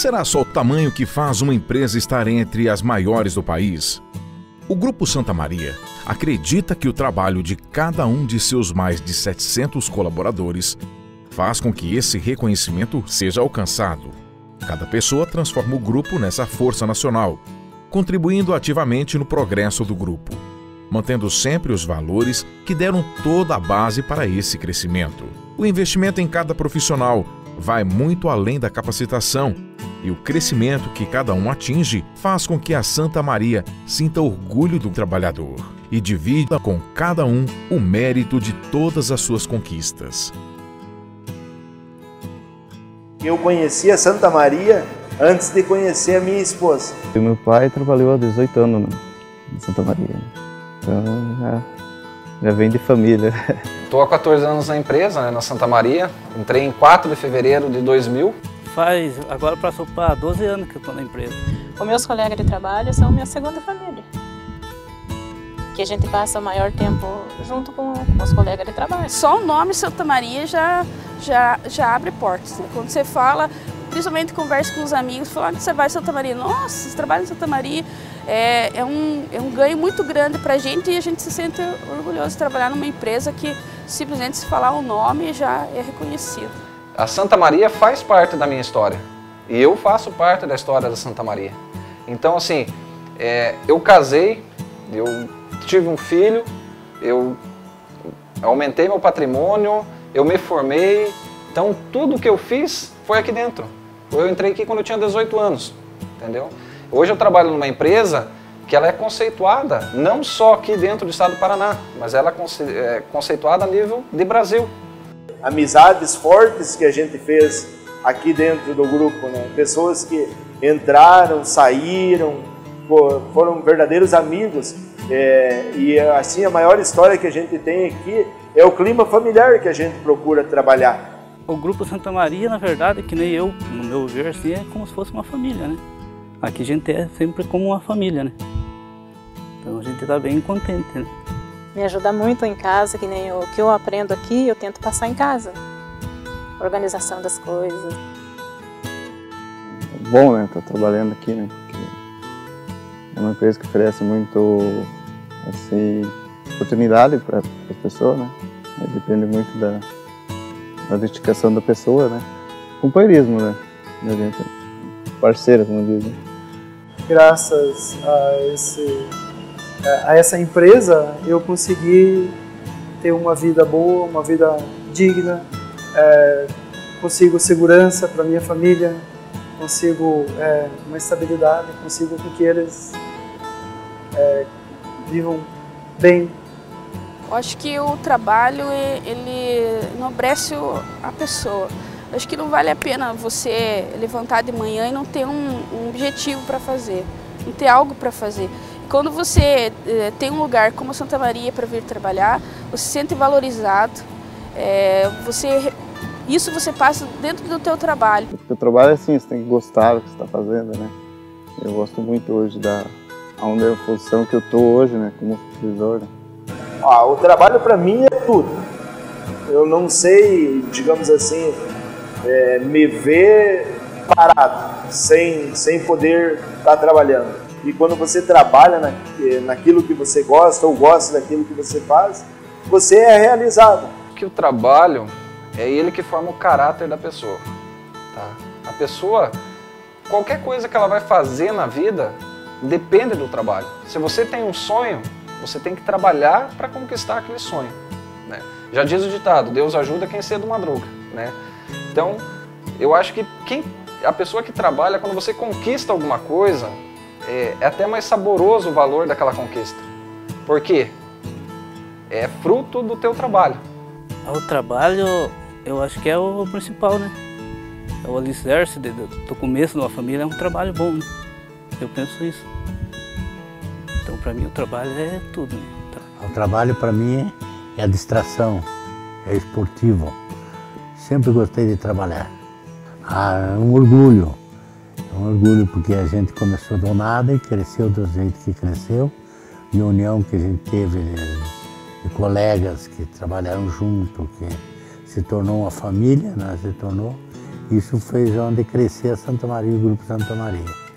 Será só o tamanho que faz uma empresa estar entre as maiores do país? O Grupo Santa Maria acredita que o trabalho de cada um de seus mais de 700 colaboradores faz com que esse reconhecimento seja alcançado. Cada pessoa transforma o grupo nessa força nacional, contribuindo ativamente no progresso do grupo, mantendo sempre os valores que deram toda a base para esse crescimento. O investimento em cada profissional vai muito além da capacitação e o crescimento que cada um atinge faz com que a Santa Maria sinta orgulho do trabalhador e divida com cada um o mérito de todas as suas conquistas. Eu conheci a Santa Maria antes de conhecer a minha esposa. E meu pai trabalhou há 18 anos na Santa Maria. Então já, já vem de família. Estou há 14 anos na empresa, né, na Santa Maria. Entrei em 4 de fevereiro de 2000. Faz, agora passou para 12 anos que eu estou na empresa. Os meus colegas de trabalho são minha segunda família. Que a gente passa o maior tempo junto com, com os colegas de trabalho. Só o nome Santa Maria já, já, já abre portas. Né? Quando você fala, principalmente conversa com os amigos, fala onde você vai em Santa Maria. Nossa, você trabalha em Santa Maria. É, é, um, é um ganho muito grande para a gente e a gente se sente orgulhoso de trabalhar numa empresa que simplesmente se falar o nome já é reconhecido. A Santa Maria faz parte da minha história e eu faço parte da história da Santa Maria. Então, assim, é, eu casei, eu tive um filho, eu aumentei meu patrimônio, eu me formei. Então, tudo que eu fiz foi aqui dentro. Eu entrei aqui quando eu tinha 18 anos, entendeu? Hoje eu trabalho numa empresa que ela é conceituada não só aqui dentro do estado do Paraná, mas ela é conceituada a nível de Brasil. Amizades fortes que a gente fez aqui dentro do grupo, né? Pessoas que entraram, saíram, foram verdadeiros amigos. É, e assim a maior história que a gente tem aqui é o clima familiar que a gente procura trabalhar. O grupo Santa Maria, na verdade, que nem eu, no meu ver, assim, é como se fosse uma família, né? Aqui a gente é sempre como uma família, né? Então a gente está bem contente, né? Me ajuda muito em casa, que nem o que eu aprendo aqui, eu tento passar em casa. Organização das coisas. É bom, né? Estar trabalhando aqui, né? Porque é uma empresa que oferece muito, assim, oportunidade para as pessoas, né? Depende muito da, da dedicação da pessoa, né? Companheirismo, né? Da gente, parceira, como dizem. Graças a, esse, a essa empresa, eu consegui ter uma vida boa, uma vida digna, é, consigo segurança para minha família, consigo é, uma estabilidade, consigo que eles é, vivam bem eu acho que o trabalho ele enobrece a pessoa. Eu acho que não vale a pena você levantar de manhã e não ter um, um objetivo para fazer, não ter algo para fazer. Quando você eh, tem um lugar como Santa Maria para vir trabalhar, você se sente valorizado, é, você, isso você passa dentro do teu trabalho. O teu trabalho é assim, você tem que gostar do que você está fazendo, né? Eu gosto muito hoje da onde é a função que eu estou hoje, né, como supervisor. Né? Ah, o trabalho para mim é tudo. Eu não sei, digamos assim, é, me ver parado, sem, sem poder estar tá trabalhando. E quando você trabalha na, naquilo que você gosta ou gosta daquilo que você faz, você é realizado. Que o trabalho é ele que forma o caráter da pessoa. Tá? A pessoa, qualquer coisa que ela vai fazer na vida, depende do trabalho. Se você tem um sonho, você tem que trabalhar para conquistar aquele sonho. Né? Já diz o ditado, Deus ajuda quem cedo madruga. Né? Então, eu acho que quem, a pessoa que trabalha, quando você conquista alguma coisa, é, é até mais saboroso o valor daquela conquista. Por quê? É fruto do teu trabalho. O trabalho, eu acho que é o principal, né? É o alicerce do, do começo de uma família, é um trabalho bom, né? Eu penso isso. Então, para mim, o trabalho é tudo. Né? O trabalho, para mim, é a distração, é esportivo. Sempre gostei de trabalhar. Ah, é um orgulho. Orgulho porque a gente começou do nada e cresceu do jeito que cresceu. E a união que a gente teve de, de colegas que trabalharam junto, que se tornou uma família, né? se tornou. Isso fez onde crescer a Santa Maria, o Grupo Santa Maria.